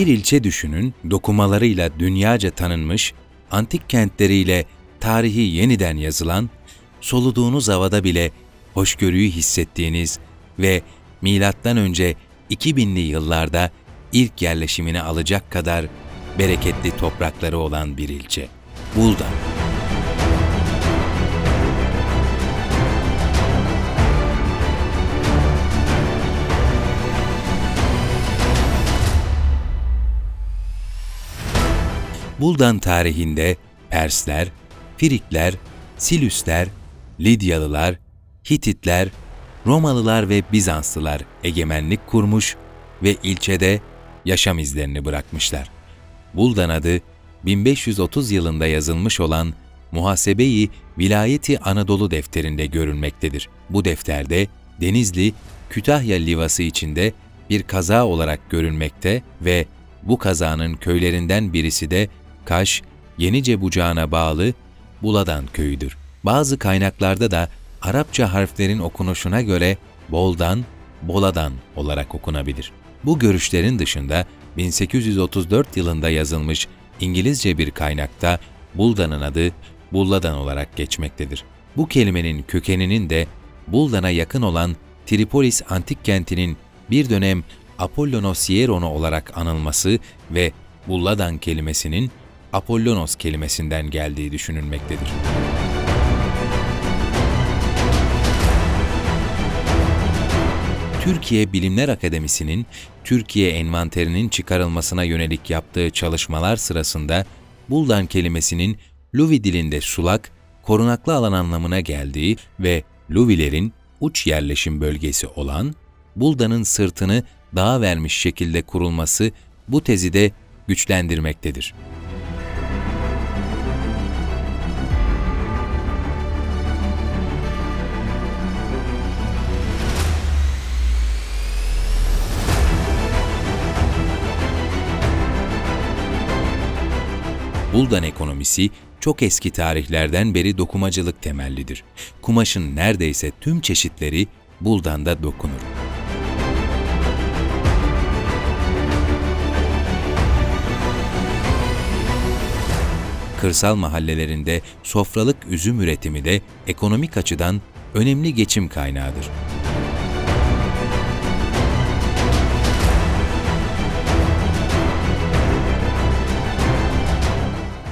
Bir ilçe düşünün, dokumalarıyla dünyaca tanınmış, antik kentleriyle tarihi yeniden yazılan, soluduğunuz havada bile hoşgörüyü hissettiğiniz ve milattan önce 2000'li yıllarda ilk yerleşimini alacak kadar bereketli toprakları olan bir ilçe. Buldan. Buldan tarihinde Persler, Firikler, Silüsler, Lidyalılar, Hititler, Romalılar ve Bizanslılar egemenlik kurmuş ve ilçede yaşam izlerini bırakmışlar. Buldan adı 1530 yılında yazılmış olan Muhasebeyi Vilayeti Anadolu defterinde görülmektedir. Bu defterde Denizli, Kütahya Livası içinde bir kaza olarak görülmekte ve bu kazanın köylerinden birisi de Kaş, Yenice Bucağı'na bağlı Buladan köyüdür. Bazı kaynaklarda da Arapça harflerin okunuşuna göre Boldan, Boladan olarak okunabilir. Bu görüşlerin dışında 1834 yılında yazılmış İngilizce bir kaynakta Buldan'ın adı Bulladan olarak geçmektedir. Bu kelimenin kökeninin de Buldan'a yakın olan Tripolis antik kentinin bir dönem Apollonos Hieron'u olarak anılması ve Bulladan kelimesinin Apollonos kelimesinden geldiği düşünülmektedir. Türkiye Bilimler Akademisi'nin Türkiye envanterinin çıkarılmasına yönelik yaptığı çalışmalar sırasında Buldan kelimesinin Luvi dilinde sulak, korunaklı alan anlamına geldiği ve Luvilerin uç yerleşim bölgesi olan Buldan'ın sırtını dağa vermiş şekilde kurulması bu tezi de güçlendirmektedir. Buldan ekonomisi çok eski tarihlerden beri dokumacılık temellidir. Kumaşın neredeyse tüm çeşitleri Buldan'da dokunur. Kırsal mahallelerinde sofralık üzüm üretimi de ekonomik açıdan önemli geçim kaynağıdır.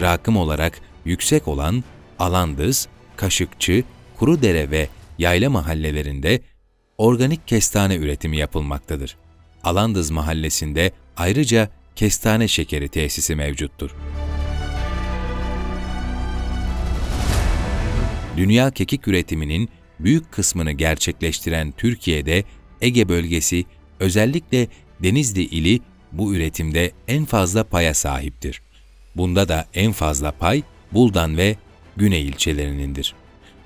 Rakım olarak yüksek olan Alandız, Kaşıkçı, Kurudere ve Yayla mahallelerinde organik kestane üretimi yapılmaktadır. Alandız mahallesinde ayrıca kestane şekeri tesisi mevcuttur. Dünya kekik üretiminin büyük kısmını gerçekleştiren Türkiye'de Ege bölgesi özellikle Denizli ili bu üretimde en fazla paya sahiptir. Bunda da en fazla pay Buldan ve Güney ilçelerinindir.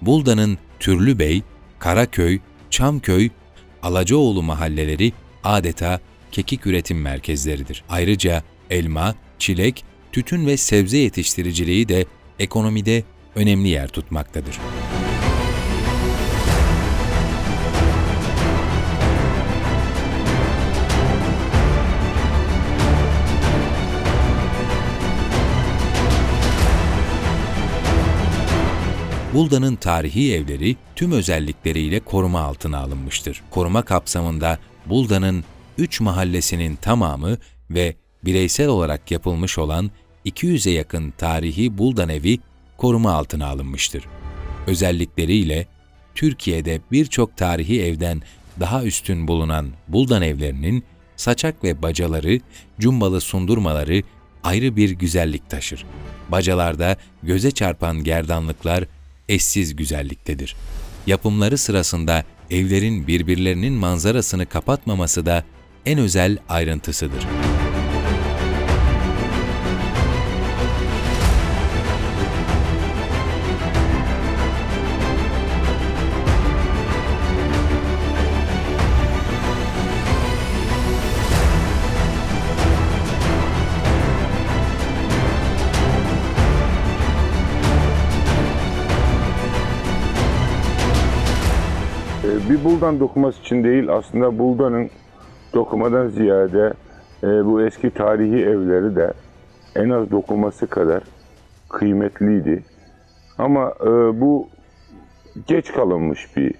Buldan'ın Türlübey, Karaköy, Çamköy, Alacaoğlu mahalleleri adeta kekik üretim merkezleridir. Ayrıca elma, çilek, tütün ve sebze yetiştiriciliği de ekonomide önemli yer tutmaktadır. Bulda'nın tarihi evleri tüm özellikleriyle koruma altına alınmıştır. Koruma kapsamında Bulda'nın üç mahallesinin tamamı ve bireysel olarak yapılmış olan 200'e yakın tarihi Buldan evi koruma altına alınmıştır. Özellikleriyle Türkiye'de birçok tarihi evden daha üstün bulunan Buldan evlerinin saçak ve bacaları, cumbalı sundurmaları ayrı bir güzellik taşır. Bacalarda göze çarpan gerdanlıklar eşsiz güzelliktedir. Yapımları sırasında evlerin birbirlerinin manzarasını kapatmaması da en özel ayrıntısıdır. Buldan dokuması için değil aslında buldanın dokumadan ziyade e, bu eski tarihi evleri de en az dokunması kadar kıymetliydi. Ama e, bu geç kalınmış bir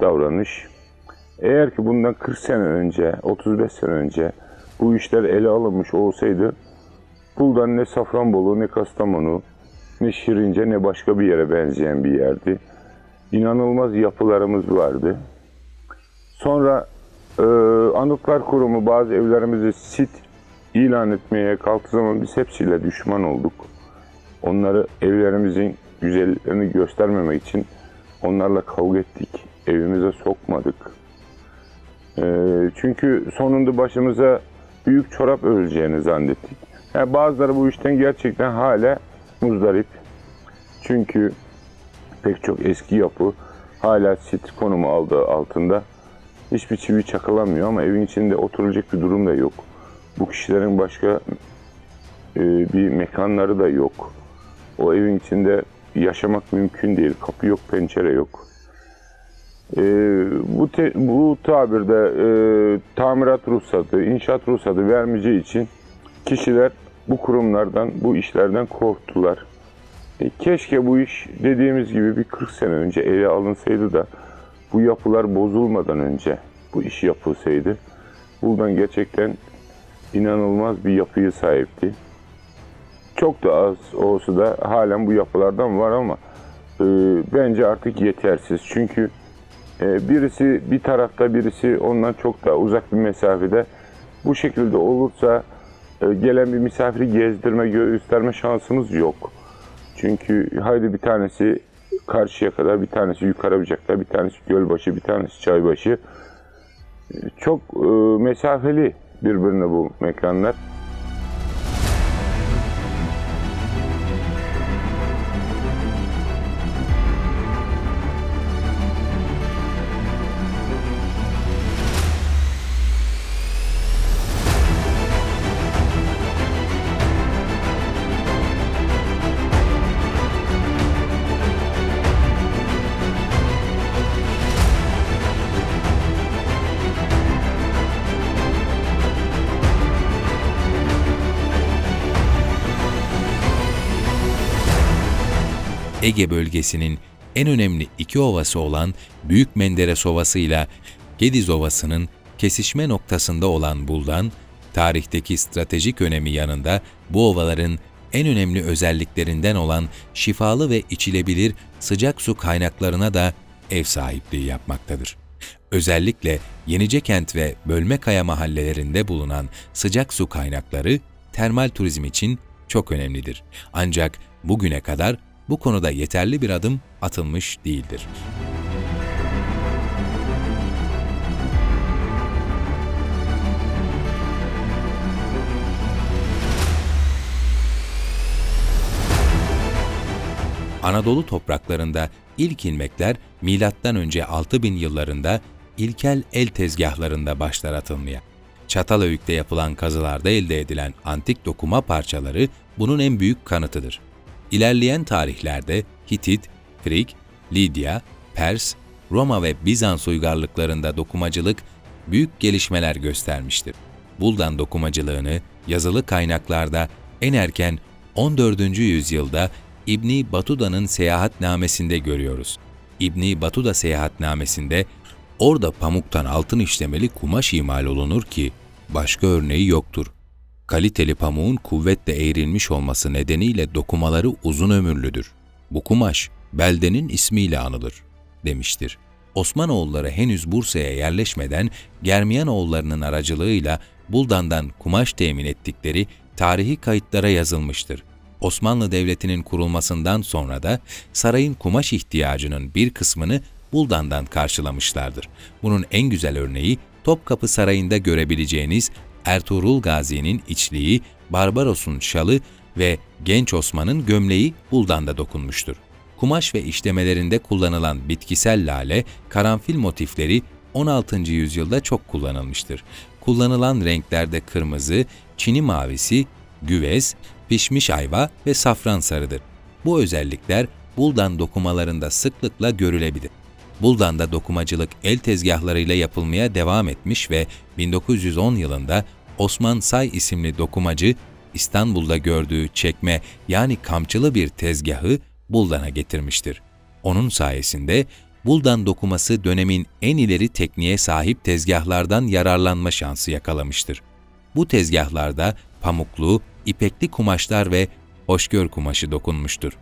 davranış. Eğer ki bundan 40 sene önce, 35 sene önce bu işler ele alınmış olsaydı Buldan ne Safranbolu ne Kastamonu ne Şirince ne başka bir yere benzeyen bir yerdi. İnanılmaz yapılarımız vardı. Sonra e, Anıtlar Kurumu bazı evlerimizi sit ilan etmeye kalktığı zaman biz hepsiyle düşman olduk. Onları evlerimizin güzelliklerini göstermemek için onlarla kavga ettik. Evimize sokmadık. E, çünkü sonunda başımıza büyük çorap örüleceğini zannettik. Yani bazıları bu işten gerçekten hala muzdarip. Çünkü pek çok eski yapı hala sit konumu aldığı altında. Hiçbir çivi çakılamıyor ama evin içinde oturacak bir durum da yok. Bu kişilerin başka e, bir mekanları da yok. O evin içinde yaşamak mümkün değil. Kapı yok, pencere yok. E, bu, te, bu tabirde e, tamirat ruhsatı, inşaat ruhsatı vermeyeceği için kişiler bu kurumlardan, bu işlerden korktular. Keşke bu iş dediğimiz gibi bir 40 sene önce ele alınsaydı da bu yapılar bozulmadan önce bu iş yapılsaydı. Buradan gerçekten inanılmaz bir yapıyı sahipti. Çok da az olsa da halen bu yapılardan var ama e, bence artık yetersiz. Çünkü e, birisi bir tarafta birisi ondan çok daha uzak bir mesafede bu şekilde olursa e, gelen bir misafiri gezdirme, gösterme şansımız yok. Çünkü haydi bir tanesi karşıya kadar, bir tanesi yukarı bucakta, bir tanesi gölbaşı, bir tanesi çaybaşı. Çok e, mesafeli birbirine bu mekanlar. Ege bölgesinin en önemli iki ovası olan Büyük Menderes Ovası ile Gediz Ovası'nın kesişme noktasında olan Buldan, tarihteki stratejik önemi yanında bu ovaların en önemli özelliklerinden olan şifalı ve içilebilir sıcak su kaynaklarına da ev sahipliği yapmaktadır. Özellikle Yenicekent ve Bölmekaya mahallelerinde bulunan sıcak su kaynakları termal turizm için çok önemlidir. Ancak bugüne kadar bu konuda yeterli bir adım atılmış değildir. Anadolu topraklarında ilk ilmekler M.Ö. 6000 yıllarında ilkel el tezgahlarında başlar atılmaya. Çatalhöyük'te yapılan kazılarda elde edilen antik dokuma parçaları bunun en büyük kanıtıdır. İlerleyen tarihlerde Hitit, Frig, Lidya, Pers, Roma ve Bizans uygarlıklarında dokumacılık büyük gelişmeler göstermiştir. Buldan dokumacılığını yazılı kaynaklarda en erken 14. yüzyılda İbni Batuda'nın seyahatnamesinde görüyoruz. İbni Batuda seyahatnamesinde orada pamuktan altın işlemeli kumaş imal olunur ki başka örneği yoktur. Kaliteli pamuğun kuvvetle eğrilmiş olması nedeniyle dokumaları uzun ömürlüdür. Bu kumaş beldenin ismiyle anılır, demiştir. Osmanoğulları henüz Bursa'ya yerleşmeden Germiyanoğullarının aracılığıyla Buldan'dan kumaş temin ettikleri tarihi kayıtlara yazılmıştır. Osmanlı Devleti'nin kurulmasından sonra da sarayın kumaş ihtiyacının bir kısmını Buldan'dan karşılamışlardır. Bunun en güzel örneği Topkapı Sarayı'nda görebileceğiniz Ertuğrul Gazi'nin içliği, Barbaros'un şalı ve Genç Osman'ın gömleği Buldan'da dokunmuştur. Kumaş ve işlemelerinde kullanılan bitkisel lale, karanfil motifleri 16. yüzyılda çok kullanılmıştır. Kullanılan renklerde kırmızı, çini mavisi, güvez, pişmiş ayva ve safran sarıdır. Bu özellikler Buldan dokumalarında sıklıkla görülebilir. Buldan'da dokumacılık el tezgahlarıyla yapılmaya devam etmiş ve 1910 yılında Osman Say isimli dokumacı İstanbul'da gördüğü çekme yani kamçılı bir tezgahı Buldan'a getirmiştir. Onun sayesinde Buldan dokuması dönemin en ileri tekniğe sahip tezgahlardan yararlanma şansı yakalamıştır. Bu tezgahlarda pamuklu, ipekli kumaşlar ve hoşgör kumaşı dokunmuştur.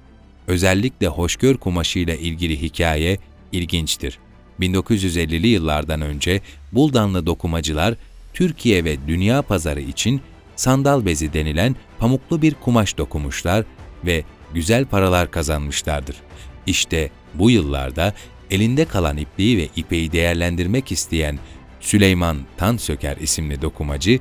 Özellikle hoşgör kumaşı ile ilgili hikaye ilginçtir. 1950'li yıllardan önce Buldanlı dokumacılar Türkiye ve dünya pazarı için sandal bezi denilen pamuklu bir kumaş dokumuşlar ve güzel paralar kazanmışlardır. İşte bu yıllarda elinde kalan ipliği ve ipeyi değerlendirmek isteyen Süleyman Tansöker isimli dokumacı,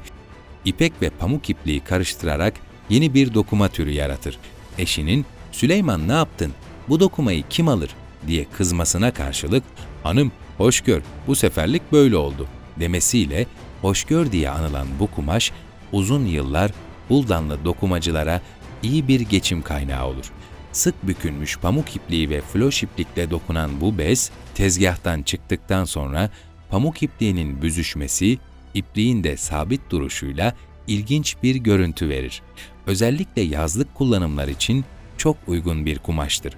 ipek ve pamuk ipliği karıştırarak yeni bir dokuma türü yaratır. Eşinin, Süleyman ne yaptın, bu dokumayı kim alır diye kızmasına karşılık, hanım hoş gör bu seferlik böyle oldu demesiyle hoşgör diye anılan bu kumaş uzun yıllar Buldanlı dokumacılara iyi bir geçim kaynağı olur. Sık bükülmüş pamuk ipliği ve floş iplikle dokunan bu bez, tezgahtan çıktıktan sonra pamuk ipliğinin büzüşmesi, ipliğin de sabit duruşuyla ilginç bir görüntü verir. Özellikle yazlık kullanımlar için çok uygun bir kumaştır.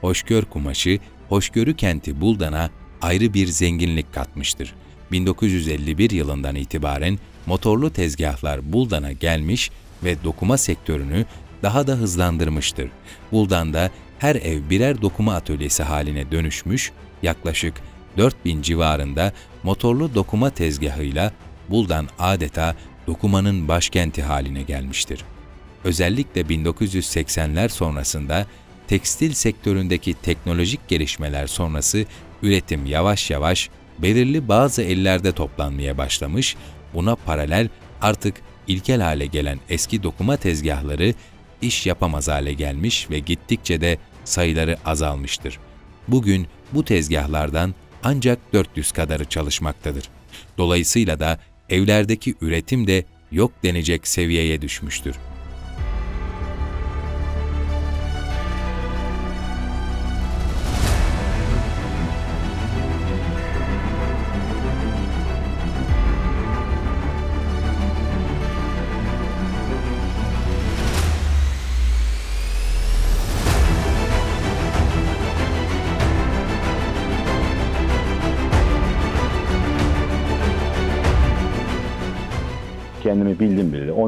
Hoşgör kumaşı, hoşgörü kenti Buldan'a ayrı bir zenginlik katmıştır. 1951 yılından itibaren motorlu tezgahlar Buldan'a gelmiş ve dokuma sektörünü daha da hızlandırmıştır. Buldan'da her ev birer dokuma atölyesi haline dönüşmüş, yaklaşık 4000 civarında motorlu dokuma tezgahıyla Buldan adeta dokumanın başkenti haline gelmiştir. Özellikle 1980'ler sonrasında tekstil sektöründeki teknolojik gelişmeler sonrası üretim yavaş yavaş belirli bazı ellerde toplanmaya başlamış, buna paralel artık ilkel hale gelen eski dokuma tezgahları iş yapamaz hale gelmiş ve gittikçe de sayıları azalmıştır. Bugün bu tezgahlardan ancak 400 kadarı çalışmaktadır. Dolayısıyla da evlerdeki üretim de yok denecek seviyeye düşmüştür.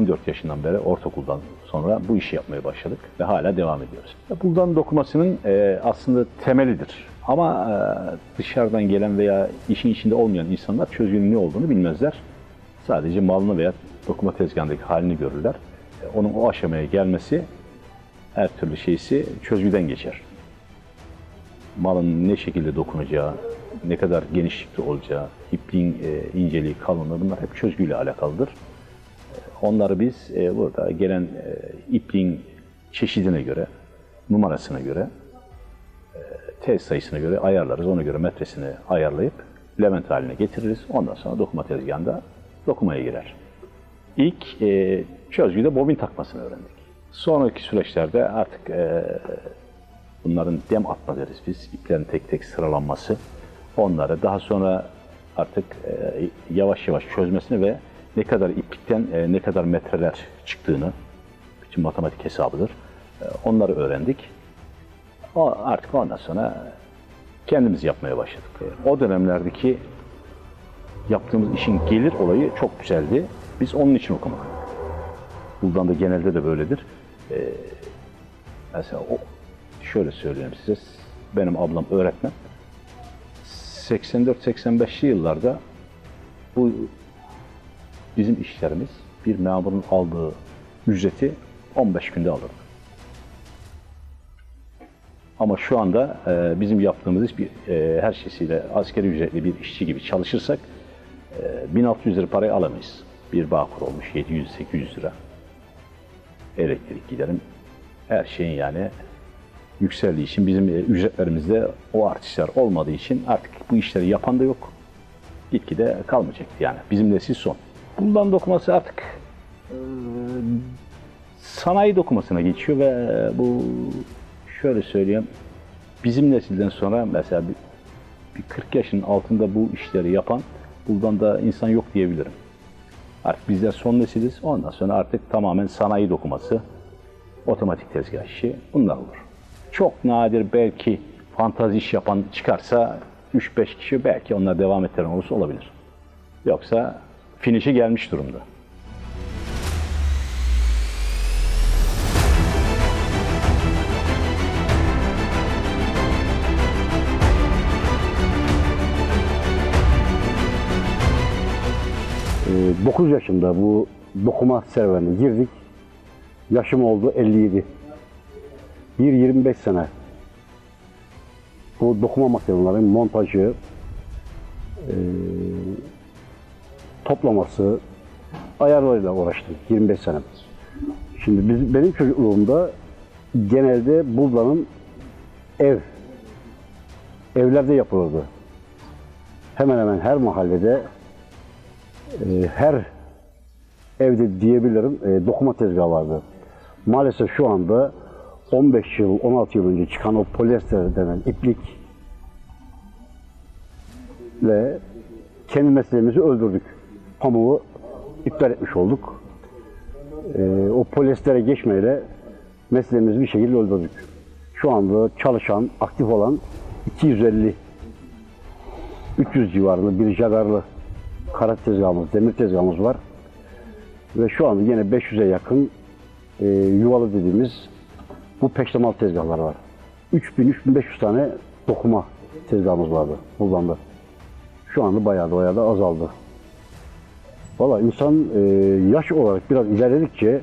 14 yaşından beri ortaokuldan sonra bu işi yapmaya başladık ve hala devam ediyoruz. Buldan dokumasının e, aslında temelidir. Ama e, dışarıdan gelen veya işin içinde olmayan insanlar çözgünün ne olduğunu bilmezler. Sadece malını veya dokuma tezgahındaki halini görürler. E, onun o aşamaya gelmesi her türlü şeysi çözgüden geçer. Malın ne şekilde dokunacağı, ne kadar genişlikte olacağı, ipliğin e, inceliği, kalınlığı bunlar hep çözgüyle alakalıdır. Onları biz e, burada gelen e, ipliğin çeşidine göre, numarasına göre, e, tez sayısına göre ayarlarız. Ona göre metresini ayarlayıp levent haline getiririz. Ondan sonra dokuma tezgahında dokumaya girer. İlk e, çözgüde bobin takmasını öğrendik. Sonraki süreçlerde artık e, bunların dem atma deriz biz. İplerin tek tek sıralanması. Onları daha sonra artık e, yavaş yavaş çözmesini ve ne kadar iplikten e, ne kadar metreler çıktığını, bütün matematik hesabıdır. E, onları öğrendik. O, artık ondan sonra kendimiz yapmaya başladık. E, o dönemlerdeki yaptığımız işin gelir olayı çok güzeldi. Biz onun için okumadık. Buradan da genelde de böyledir. E, mesela o, şöyle söyleyeyim size, benim ablam öğretmen. 84-85'li yıllarda bu bizim işlerimiz bir memurun aldığı ücreti 15 günde alır. Ama şu anda e, bizim yaptığımız iş bir, e, her şeysiyle askeri ücretli bir işçi gibi çalışırsak e, 1600 lira parayı alamayız. Bir bağkur olmuş 700-800 lira. Elektrik giderim. Her şeyin yani yükseldiği için bizim e, ücretlerimizde o artışlar olmadığı için artık bu işleri yapan da yok. Gitgide kalmayacaktı yani. Bizim nesil son. Bundan dokuması artık e, sanayi dokumasına geçiyor ve e, bu şöyle söyleyeyim bizim nesilden sonra mesela bir, bir 40 yaşın altında bu işleri yapan buradan da insan yok diyebilirim. Artık bizler son nesiliz. Ondan sonra artık tamamen sanayi dokuması, otomatik tezgah işi bunlar olur. Çok nadir belki fantazi iş yapan çıkarsa 3-5 kişi belki onlar devam ettiren olursa olabilir. Yoksa finişi gelmiş durumda. Ee, 9 yaşında bu dokuma serüvenine girdik. Yaşım oldu 57. Bir 25 sene bu dokuma makinelerin montajı, e, toplaması, ayarlarıyla uğraştım 25 sene. Şimdi biz, benim çocukluğumda genelde Bulda'nın ev, evlerde yapılırdı. Hemen hemen her mahallede e, her evde diyebilirim e, dokuma tezgahı vardı. Maalesef şu anda 15 yıl, 16 yıl önce çıkan o polyester denen iplik ile kendi mesleğimizi öldürdük. Pamuğu iptal etmiş olduk. E, o polyestere geçmeyle mesleğimizi bir şekilde öldürdük. Şu anda çalışan, aktif olan 250 300 civarında bir jagarlı kara tezgahımız, demir tezgahımız var. Ve şu anda yine 500'e yakın e, yuvalı dediğimiz bu peştemal tezgahlar var. 3000-3500 tane dokuma tezgahımız vardı Buldan'da. Şu anda bayağı da bayağı da azaldı. Valla insan e, yaş olarak biraz ilerledikçe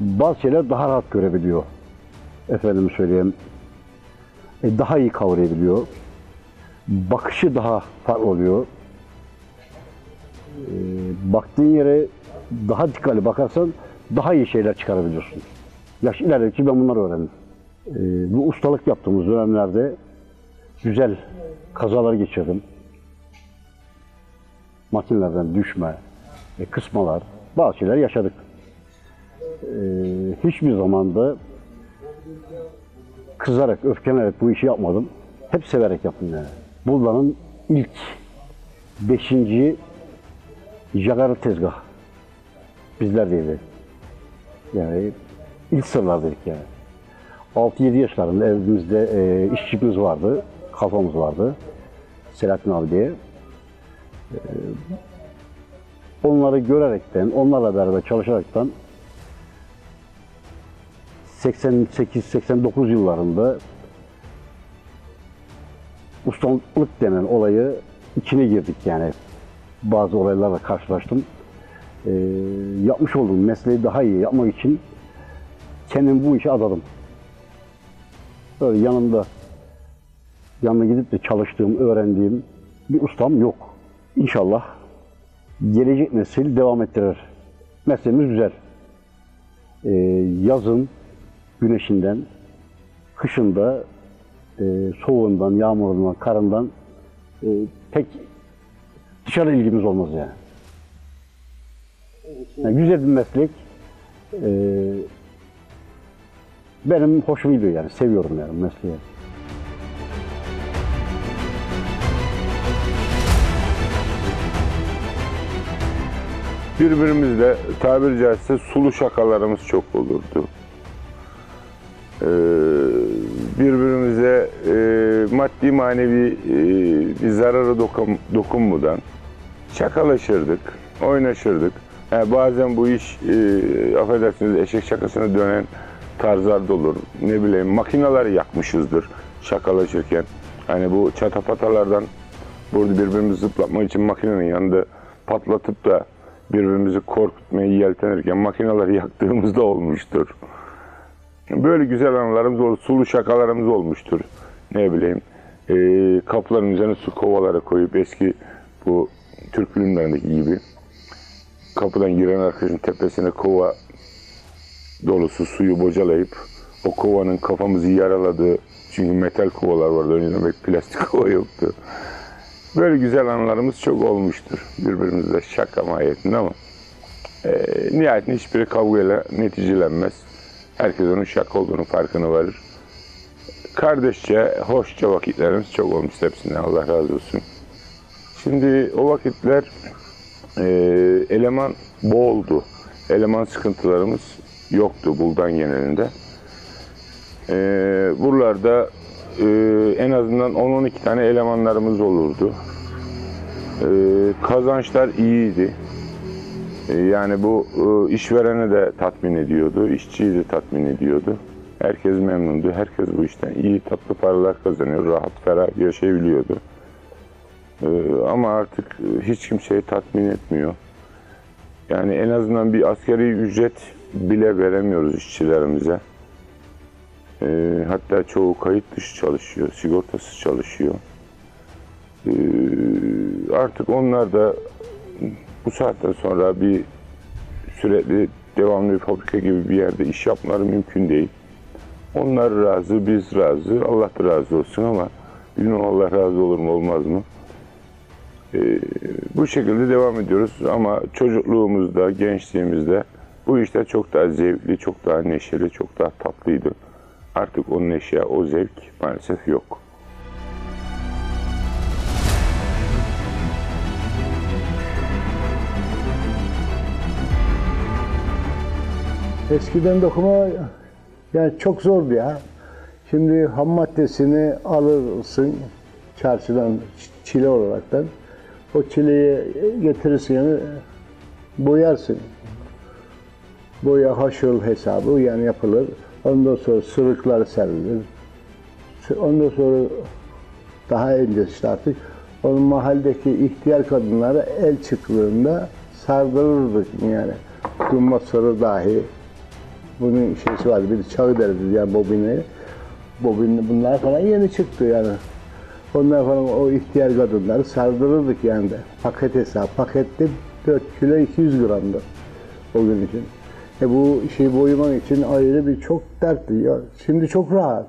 bazı şeyler daha rahat görebiliyor. Efendim söyleyeyim. E, daha iyi kavrayabiliyor. Bakışı daha farklı oluyor. E, baktığın yere daha dikkatli bakarsan daha iyi şeyler çıkarabiliyorsun. Yaş ilerledikçe ben bunları öğrendim. E, bu ustalık yaptığımız dönemlerde güzel kazalar geçirdim. Makinelerden düşme, kısmalar, bazı şeyler yaşadık. E, hiçbir zamanda kızarak, öfkelenerek bu işi yapmadım. Hep severek yaptım yani. Bulda'nın ilk beşinci Jagar tezgah bizlerdeydi. Yani ilk sıralardaydık yani. 6-7 yaşlarında evimizde e, işçimiz vardı, kafamız vardı. Selahattin abi diye. E, onları görerekten, onlarla beraber çalışaraktan 88-89 yıllarında ustalık denen olayı içine girdik yani. Bazı olaylarla karşılaştım. Ee, yapmış olduğum mesleği daha iyi yapmak için kendimi bu işe adadım. Böyle yanımda yanına gidip de çalıştığım, öğrendiğim bir ustam yok. İnşallah gelecek nesil devam ettirir. Mesleğimiz güzel. Ee, yazın güneşinden, kışında e, soğuğundan, yağmurundan, karından e, pek dışarı ilgimiz olmaz yani. yani güzel bir meslek. E, benim hoşuma gidiyor yani, seviyorum yani mesleği. Birbirimizle tabiri caizse sulu şakalarımız çok olurdu. Ee, birbirimize e, maddi manevi e, bir zararı dokun, dokunmadan şakalaşırdık, oynaşırdık. Yani bazen bu iş e, affedersiniz eşek şakasına dönen tarzlarda olur. Ne bileyim makineler yakmışızdır şakalaşırken. Hani bu çatapatalardan burada birbirimizi zıplatmak için makinenin yanında patlatıp da birbirimizi korkutmaya yeltenirken makineleri yaktığımızda olmuştur. Böyle güzel anılarımız oldu. Sulu şakalarımız olmuştur. Ne bileyim. E, kapıların üzerine su kovaları koyup eski bu Türk filmlerindeki gibi kapıdan giren arkadaşın tepesine kova dolusu suyu bocalayıp o kovanın kafamızı yaraladığı çünkü metal kovalar vardı önceden pek plastik kova yoktu. Böyle güzel anılarımız çok olmuştur birbirimizle şaka mahiyetinde ama e, nihayetinde hiçbiri kavgayla neticelenmez. Herkes onun şaka olduğunu farkına varır. Kardeşçe, hoşça vakitlerimiz çok olmuş hepsinden Allah razı olsun. Şimdi o vakitler e, eleman boldu. Eleman sıkıntılarımız yoktu Buldan genelinde. E, buralarda e, en azından 10-12 tane elemanlarımız olurdu. E, kazançlar iyiydi. E, yani bu e, işverene de tatmin ediyordu, işçiyi de tatmin ediyordu. Herkes memnundu, herkes bu işten iyi tatlı paralar kazanıyor, rahat ferah yaşayabiliyordu. E, ama artık e, hiç kimseyi tatmin etmiyor. Yani en azından bir askeri ücret bile veremiyoruz işçilerimize. E, hatta çoğu kayıt dışı çalışıyor, sigortasız çalışıyor. E, artık onlar da bu saatten sonra bir sürekli devamlı bir fabrika gibi bir yerde iş yapmaları mümkün değil. Onlar razı, biz razı. Allah da razı olsun ama bilmiyorum Allah razı olur mu olmaz mı? Ee, bu şekilde devam ediyoruz ama çocukluğumuzda, gençliğimizde bu işler çok daha zevkli, çok daha neşeli, çok daha tatlıydı. Artık o neşe, o zevk maalesef yok. Eskiden dokuma yani çok zordu ya. Şimdi ham maddesini alırsın çarşıdan çile olaraktan. O çileyi getirirsin yani boyarsın. Boya haşıl hesabı yani yapılır. Ondan sonra sırıklar serilir. Ondan sonra daha ince işte artık onun mahalledeki ihtiyar kadınlara el çıktığında sardırırdık yani. Dumma sarı dahi bunun şeysi var, bir çağı deriz biz yani bobini. Bobin bunlar falan yeni çıktı yani. Onlar falan o ihtiyar kadınları sardırırdık yani de. Paket hesap, pakette 4 kilo 200 gramdı o gün için. E bu şey boyamak için ayrı bir çok dertli. Ya, şimdi çok rahat.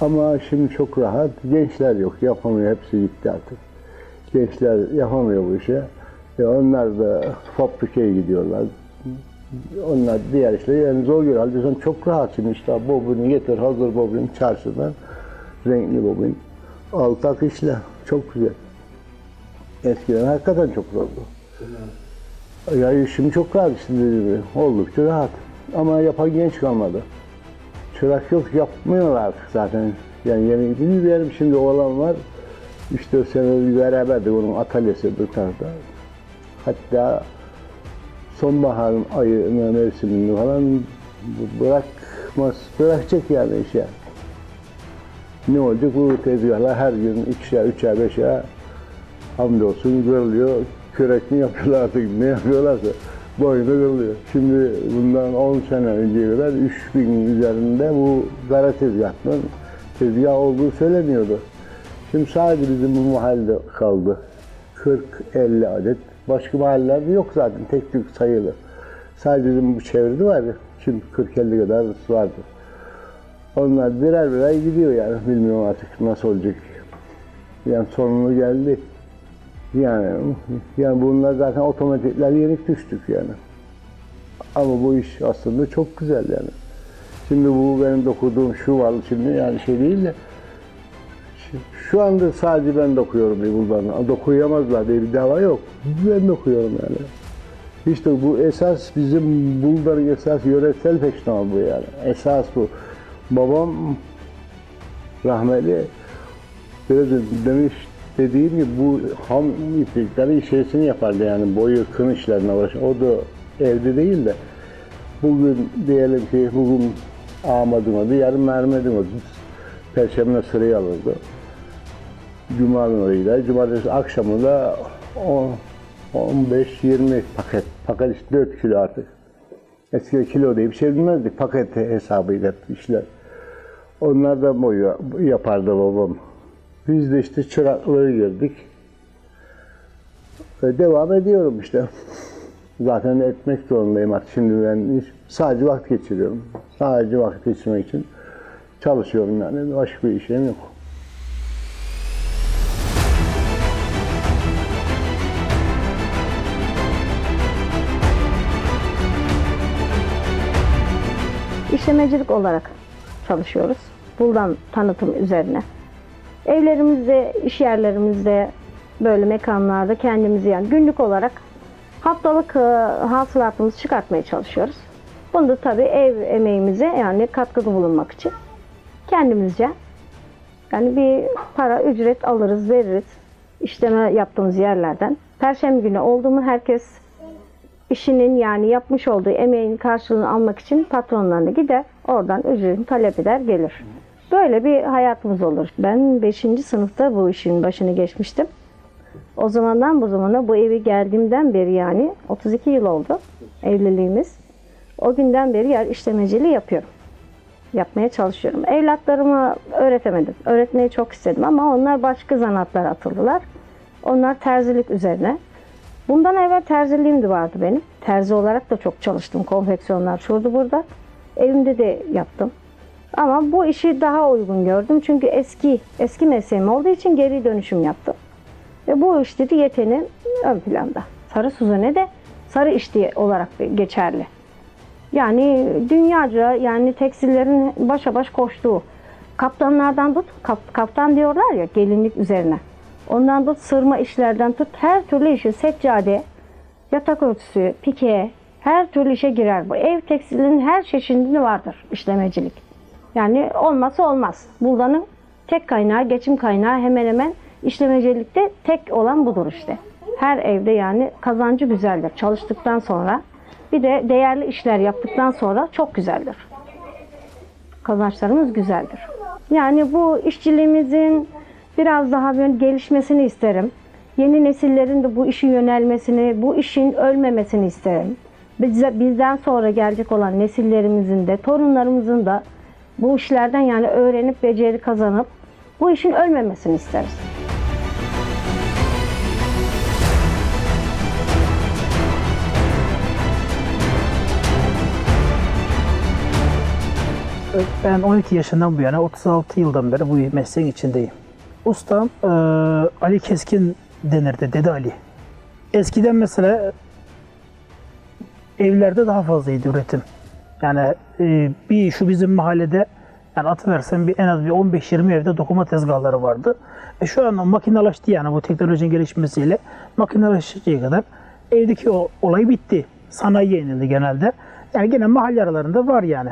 Ama şimdi çok rahat. Gençler yok, yapamıyor. Hepsi gitti artık. Gençler yapamıyor bu işi. E onlar da fabrikaya gidiyorlar. Onlar diğer işleri yani zor görüyor. Halbuki sen çok rahat şimdi işte bobini getir, hazır bobin çarşıdan. Renkli bobin. Al tak işle. Çok güzel. Eskiden hakikaten çok zordu. Ya şimdi çok rahat işte dediğim gibi. Oldukça rahat. Ama yapan genç kalmadı. Çırak yok yapmıyorlar artık zaten. Yani yeni bilmiyorum şimdi oğlan var. 3-4 sene beraberdik onun atölyesi bir tarafta. Hatta sonbaharın ayı mevsiminde falan bırakmaz, bırakacak yani işe. Ne olacak bu tezgahlar her gün ikişer, üçer, beşer hamdolsun kırılıyor. Kürek mi yapıyorlar artık ne yapıyorlarsa boynu kırılıyor. Şimdi bundan 10 sene önceye kadar 3000 üzerinde bu kara tezgahın tezgah olduğu söyleniyordu. Şimdi sadece bizim bu mahallede kaldı. 40-50 adet. Başka mahallelerde yok zaten. Tek tük sayılı. Sadece bizim bu çevrede var ya. Şimdi 40-50 kadar vardı. Onlar birer birer gidiyor yani. Bilmiyorum artık nasıl olacak. Yani sonunu geldi. Yani yani bunlar zaten otomatikler yenik düştük yani. Ama bu iş aslında çok güzel yani. Şimdi bu benim dokuduğum şu var şimdi yani şey değil de şu anda sadece ben dokuyorum buldanı. Dokuyamazlar diye bir dava yok. Ben dokuyorum yani. İşte bu esas bizim Bulgar'ın esas yöresel peştemal bu yani. Esas bu. Babam rahmetli biraz demiş dediğim gibi bu ham iplikleri şeysini yapardı yani boyu kın işlerine uğraşan. O da evde değil de bugün diyelim ki bugün Ahmet'in adı, yarın Mehmet'in adı. Perşembe sırayı alırdı. Cuma günüyle, cumartesi akşamı da 15-20 paket. Paket işte 4 kilo artık. Eskiden kilo diye bir şey bilmezdik. Paket hesabıyla işler. Onlar da boyu yapardı babam. Biz de işte çıraklığı girdik. Ve devam ediyorum işte. Zaten etmek zorundayım artık. Şimdi ben sadece vakit geçiriyorum. Sadece vakit geçirmek için çalışıyorum yani. Başka bir işim yok. işlemecilik olarak çalışıyoruz. Buldan tanıtım üzerine. Evlerimizde, iş yerlerimizde, böyle mekanlarda kendimizi yani günlük olarak haftalık e, hasılatımızı çıkartmaya çalışıyoruz. Bunu da tabii ev emeğimize yani katkıda bulunmak için kendimizce yani bir para ücret alırız veririz işleme yaptığımız yerlerden. Perşembe günü oldu mu herkes işinin yani yapmış olduğu emeğin karşılığını almak için patronlarına gider. Oradan ücretini talep eder gelir. Böyle bir hayatımız olur. Ben 5. sınıfta bu işin başını geçmiştim. O zamandan bu zamana bu evi geldiğimden beri yani 32 yıl oldu evliliğimiz. O günden beri yer işlemeciliği yapıyorum. Yapmaya çalışıyorum. Evlatlarıma öğretemedim. Öğretmeyi çok istedim ama onlar başka zanaatlara atıldılar. Onlar terzilik üzerine. Bundan evvel terziliğim de vardı benim. Terzi olarak da çok çalıştım. Konfeksiyonlar şurada burada. Evimde de yaptım. Ama bu işi daha uygun gördüm. Çünkü eski eski mesleğim olduğu için geri dönüşüm yaptım. Ve bu iş dedi yeteneğim ön planda. Sarı Suzane de sarı iş diye olarak geçerli. Yani dünyaca yani tekstillerin başa baş koştuğu kaptanlardan tut, kap- kaptan diyorlar ya gelinlik üzerine. Ondan tut sırma işlerden tut her türlü işi seccade, yatak örtüsü, pike her türlü işe girer bu. Ev tekstilinin her çeşidinde vardır işlemecilik. Yani olmazsa olmaz. Buğdanın tek kaynağı, geçim kaynağı hemen hemen işlemecilikte tek olan budur işte. Her evde yani kazancı güzeldir çalıştıktan sonra. Bir de değerli işler yaptıktan sonra çok güzeldir. Kazançlarımız güzeldir. Yani bu işçiliğimizin biraz daha böyle gelişmesini isterim. Yeni nesillerin de bu işe yönelmesini, bu işin ölmemesini isterim. Bizden sonra gelecek olan nesillerimizin de, torunlarımızın da bu işlerden yani öğrenip beceri kazanıp bu işin ölmemesini isteriz. Ben 12 yaşından bu yana 36 yıldan beri bu mesleğin içindeyim. Ustam e, Ali Keskin denirdi, Dede Ali. Eskiden mesela evlerde daha fazlaydı üretim. Yani e, bir şu bizim mahallede yani atıversen bir en az bir 15-20 evde dokuma tezgahları vardı. E şu an makinalaştı yani bu teknolojinin gelişmesiyle makinalaşıncaya kadar evdeki o olay bitti. Sanayiye inildi genelde. Yani gene mahalle aralarında var yani.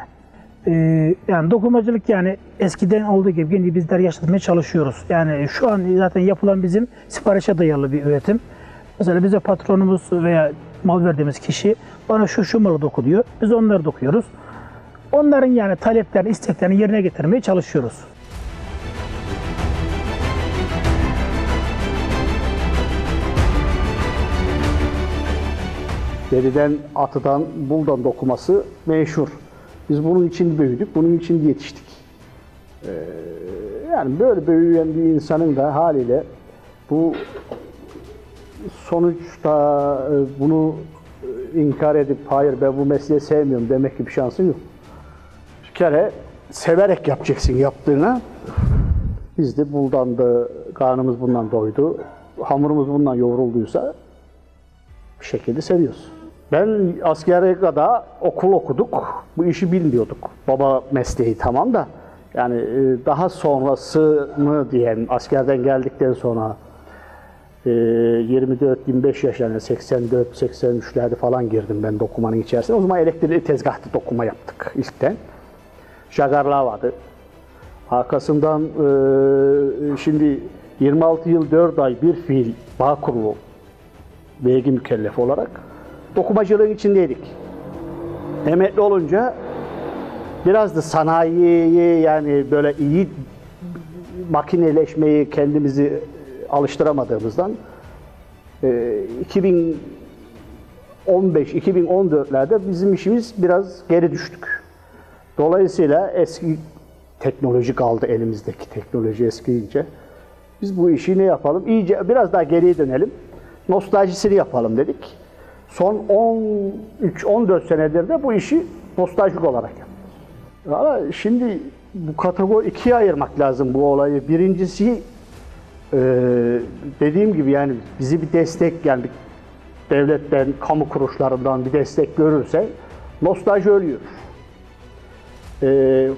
Ee, yani dokumacılık yani eskiden olduğu gibi yine bizler yaşatmaya çalışıyoruz. Yani şu an zaten yapılan bizim siparişe dayalı bir üretim. Mesela bize patronumuz veya mal verdiğimiz kişi bana şu şu malı doku diyor. Biz onları dokuyoruz. Onların yani taleplerini, isteklerini yerine getirmeye çalışıyoruz. Deriden, atıdan, buldan dokuması meşhur. Biz bunun için büyüdük, bunun için yetiştik. Ee, yani böyle büyüyen bir insanın da haliyle bu sonuçta e, bunu e, inkar edip hayır ben bu mesleği sevmiyorum demek gibi şansın yok. Kere severek yapacaksın yaptığına. Biz de buldan da karnımız bundan doydu. Hamurumuz bundan yoğrulduysa bir şekilde seviyoruz. Ben askere kadar okul okuduk. Bu işi bilmiyorduk. Baba mesleği tamam da yani e, daha sonrasını diyelim askerden geldikten sonra e, 24-25 yaş yani 84-83'lerde falan girdim ben dokumanın içerisine. O zaman elektrikli tezgahta dokuma yaptık ilkten. Jagarlar vardı. Arkasından e, şimdi 26 yıl 4 ay bir fiil bağ kurulu vergi mükellefi olarak dokumacılığın içindeydik. Emekli olunca biraz da sanayiyi yani böyle iyi makineleşmeyi kendimizi alıştıramadığımızdan e, 2015-2014'lerde bizim işimiz biraz geri düştük. Dolayısıyla eski teknoloji kaldı elimizdeki teknoloji eskiyince. Biz bu işi ne yapalım? İyice biraz daha geriye dönelim. Nostaljisini yapalım dedik. Son 13-14 senedir de bu işi nostaljik olarak yapıyoruz. Ama şimdi bu kategori ikiye ayırmak lazım bu olayı. Birincisi e, dediğim gibi yani bizi bir destek yani devletten, kamu kuruluşlarından bir destek görürse nostalji ölüyor. E,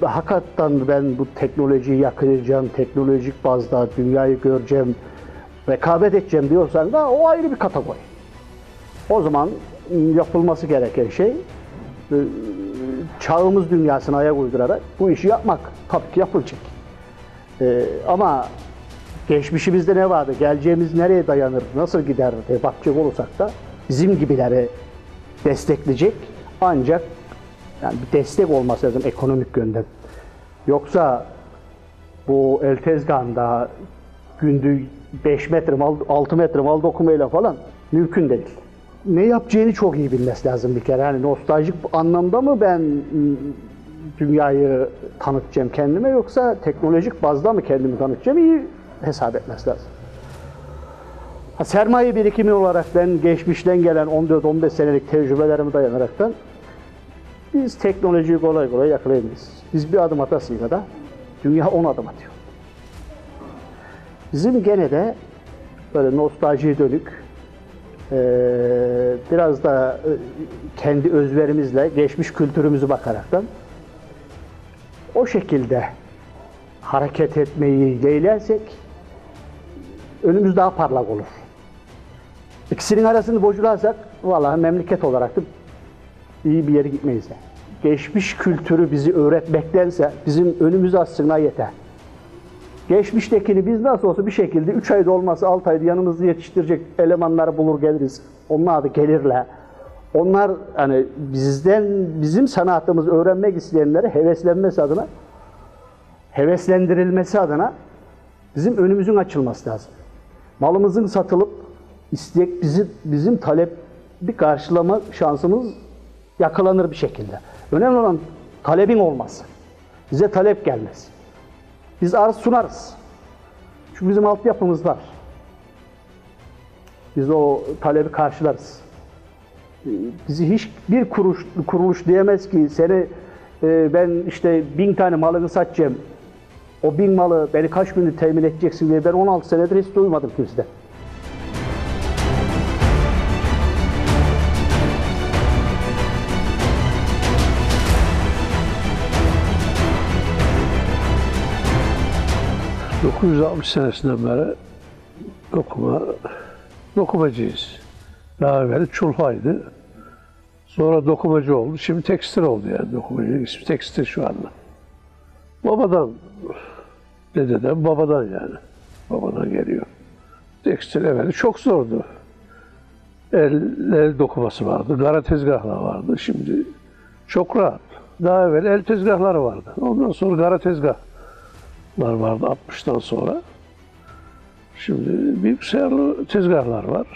hakikaten ben bu teknolojiyi yakalayacağım, teknolojik bazda dünyayı göreceğim, rekabet edeceğim diyorsan da o ayrı bir kategori. O zaman yapılması gereken şey e, çağımız dünyasına ayak uydurarak bu işi yapmak. Tabii ki yapılacak. E, ama geçmişimizde ne vardı, geleceğimiz nereye dayanır, nasıl gider diye bakacak olursak da bizim gibileri destekleyecek ancak yani bir destek olması lazım ekonomik yönden. Yoksa bu el tezgahında gündüz 5 metre mal, 6 metre mal dokumayla falan mümkün değil. Ne yapacağını çok iyi bilmesi lazım bir kere. Yani nostaljik anlamda mı ben ım, dünyayı tanıtacağım kendime yoksa teknolojik bazda mı kendimi tanıtacağım iyi hesap etmesi lazım. Ha, sermaye birikimi olarak ben geçmişten gelen 14-15 senelik tecrübelerime dayanaraktan biz teknolojiyi kolay kolay yakalayamayız. Biz bir adım atasıyla da dünya 10 adım atıyor. Bizim gene de böyle nostaljiye dönük biraz da e, kendi özverimizle geçmiş kültürümüzü bakaraktan o şekilde hareket etmeyi yeğlersek önümüz daha parlak olur. İkisinin arasını bocularsak vallahi memleket olarak da iyi bir yere gitmeyiz. Geçmiş kültürü bizi öğretmektense bizim önümüzü açsınlar yeter. Geçmiştekini biz nasıl olsa bir şekilde 3 ayda olmazsa 6 ayda yanımızda yetiştirecek elemanları bulur geliriz. Onlar da gelirler. Onlar hani bizden bizim sanatımızı öğrenmek isteyenlere heveslenmesi adına heveslendirilmesi adına bizim önümüzün açılması lazım. Malımızın satılıp istek bizi bizim talep bir karşılama şansımız yakalanır bir şekilde. Önemli olan talebin olması. Bize talep gelmez. Biz arz sunarız. Çünkü bizim altyapımız var. Biz o talebi karşılarız. Bizi hiç bir kuruş kuruluş diyemez ki seni e, ben işte bin tane malını satacağım. O bin malı beni kaç günde temin edeceksin diye ben 16 senedir hiç duymadım kimseden. ...960 senesinden beri dokuma, dokumacıyız. Daha evvel çulhaydı. Sonra dokumacı oldu. Şimdi tekstil oldu yani dokumacı. ismi tekstil şu anda. Babadan, dededen babadan yani. Babadan geliyor. Tekstil evveli çok zordu. El, el dokuması vardı, kara tezgahlar vardı. Şimdi çok rahat. Daha evvel el tezgahları vardı. Ondan sonra kara tezgahlar vardı 60'tan sonra. Şimdi bilgisayarlı tezgahlar var.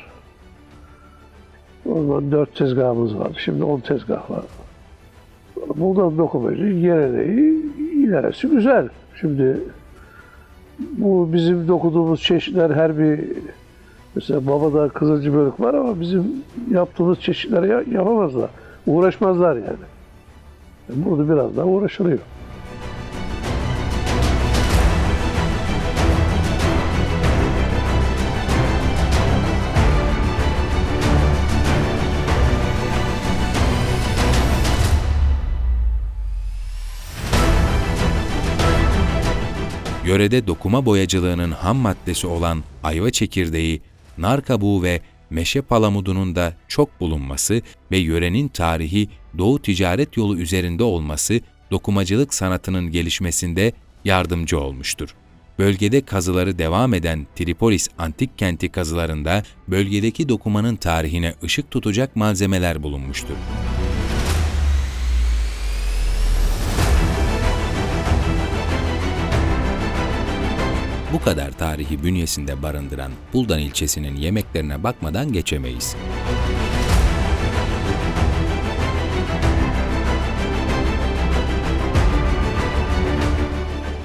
O zaman dört tezgahımız vardı. Şimdi on tezgah var. Buradan dokumacı geleneği ilerisi güzel. Şimdi bu bizim dokuduğumuz çeşitler her bir mesela babada kızılcı bölük var ama bizim yaptığımız çeşitleri ya- yapamazlar. Uğraşmazlar yani. Burada biraz daha uğraşılıyor. Yörede dokuma boyacılığının ham maddesi olan ayva çekirdeği, nar kabuğu ve meşe palamudunun da çok bulunması ve yörenin tarihi Doğu ticaret yolu üzerinde olması dokumacılık sanatının gelişmesinde yardımcı olmuştur. Bölgede kazıları devam eden Tripolis antik kenti kazılarında bölgedeki dokumanın tarihine ışık tutacak malzemeler bulunmuştur. Bu kadar tarihi bünyesinde barındıran Buldan ilçesinin yemeklerine bakmadan geçemeyiz.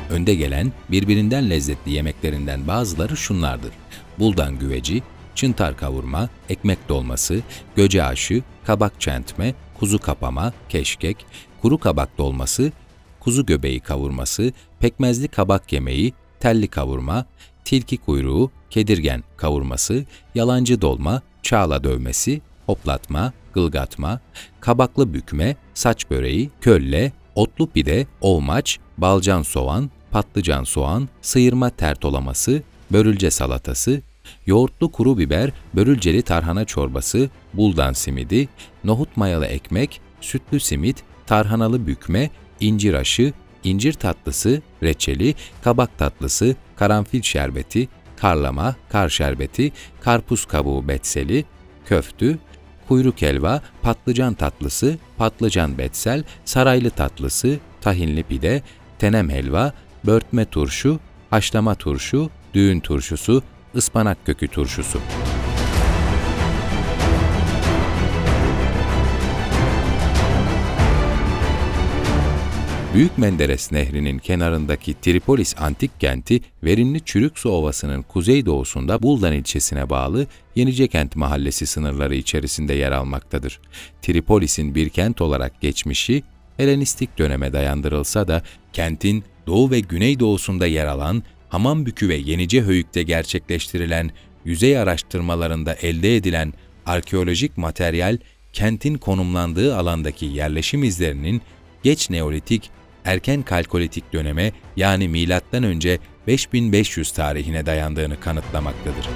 Önde gelen birbirinden lezzetli yemeklerinden bazıları şunlardır. Buldan güveci, çıntar kavurma, ekmek dolması, göce aşı, kabak çentme, kuzu kapama, keşkek, kuru kabak dolması, kuzu göbeği kavurması, pekmezli kabak yemeği, telli kavurma, tilki kuyruğu, kedirgen kavurması, yalancı dolma, çağla dövmesi, hoplatma, gılgatma, kabaklı bükme, saç böreği, kölle, otlu pide, olmaç, balcan soğan, patlıcan soğan, sıyırma tertolaması, börülce salatası, yoğurtlu kuru biber, börülceli tarhana çorbası, buldan simidi, nohut mayalı ekmek, sütlü simit, tarhanalı bükme, incir aşı, incir tatlısı, reçeli, kabak tatlısı, karanfil şerbeti, karlama, kar şerbeti, karpuz kabuğu betseli, köftü, kuyruk helva, patlıcan tatlısı, patlıcan betsel, saraylı tatlısı, tahinli pide, tenem helva, börtme turşu, haşlama turşu, düğün turşusu, ıspanak kökü turşusu. Büyük Menderes Nehri'nin kenarındaki Tripolis antik kenti, verimli Çürüksu Ovası'nın kuzeydoğusunda Buldan ilçesine bağlı Yenicekent mahallesi sınırları içerisinde yer almaktadır. Tripolis'in bir kent olarak geçmişi, Helenistik döneme dayandırılsa da kentin doğu ve güneydoğusunda yer alan Hamambükü ve Yenicehöyük'te gerçekleştirilen yüzey araştırmalarında elde edilen arkeolojik materyal, kentin konumlandığı alandaki yerleşim izlerinin geç Neolitik, erken Kalkolitik döneme yani milattan önce 5500 tarihine dayandığını kanıtlamaktadır.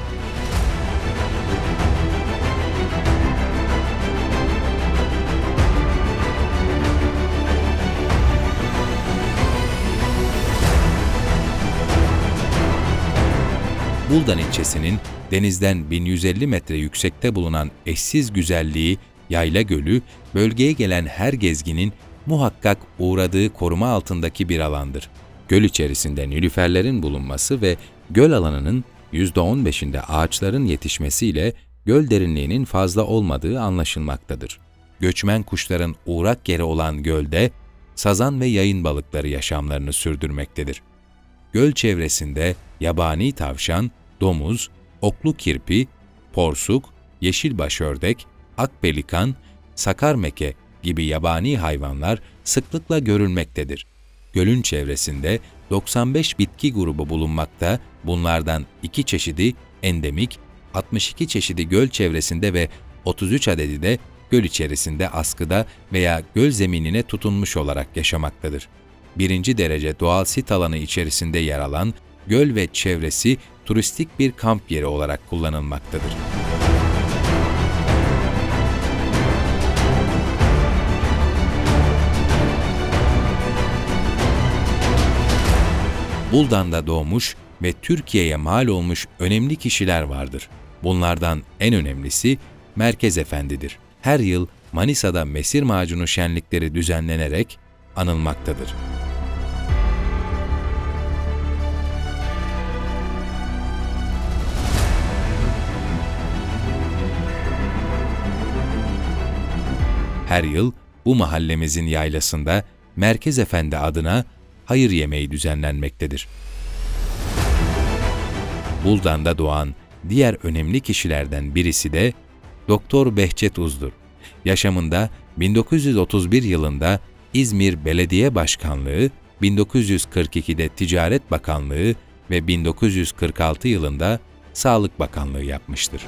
Buldan ilçesinin denizden 1150 metre yüksekte bulunan eşsiz güzelliği, Yayla Gölü, bölgeye gelen her gezginin muhakkak uğradığı koruma altındaki bir alandır. Göl içerisinde nilüferlerin bulunması ve göl alanının %15'inde ağaçların yetişmesiyle göl derinliğinin fazla olmadığı anlaşılmaktadır. Göçmen kuşların uğrak yeri olan gölde, sazan ve yayın balıkları yaşamlarını sürdürmektedir. Göl çevresinde yabani tavşan, domuz, oklu kirpi, porsuk, yeşil başördek, akpelikan, sakarmeke gibi yabani hayvanlar sıklıkla görülmektedir. Gölün çevresinde 95 bitki grubu bulunmakta, bunlardan 2 çeşidi endemik, 62 çeşidi göl çevresinde ve 33 adedi de göl içerisinde askıda veya göl zeminine tutunmuş olarak yaşamaktadır. Birinci derece doğal sit alanı içerisinde yer alan göl ve çevresi turistik bir kamp yeri olarak kullanılmaktadır. Buldan'da doğmuş ve Türkiye'ye mal olmuş önemli kişiler vardır. Bunlardan en önemlisi Merkez Efendi'dir. Her yıl Manisa'da mesir macunu şenlikleri düzenlenerek anılmaktadır. Her yıl bu mahallemizin yaylasında Merkez Efendi adına hayır yemeği düzenlenmektedir. Buldan'da doğan diğer önemli kişilerden birisi de Doktor Behçet Uz'dur. Yaşamında 1931 yılında İzmir Belediye Başkanlığı, 1942'de Ticaret Bakanlığı ve 1946 yılında Sağlık Bakanlığı yapmıştır.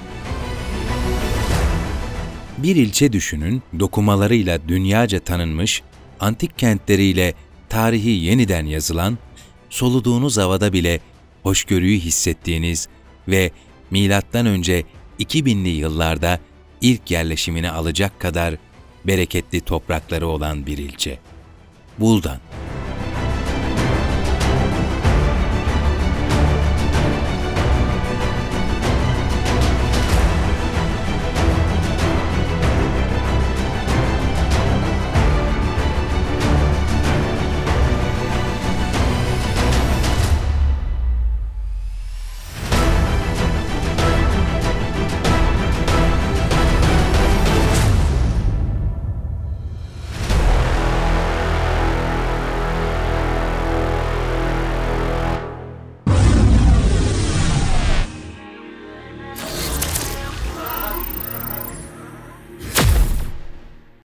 Bir ilçe düşünün, dokumalarıyla dünyaca tanınmış, antik kentleriyle tarihi yeniden yazılan, soluduğunuz havada bile hoşgörüyü hissettiğiniz ve milattan önce 2000'li yıllarda ilk yerleşimini alacak kadar bereketli toprakları olan bir ilçe. Buldan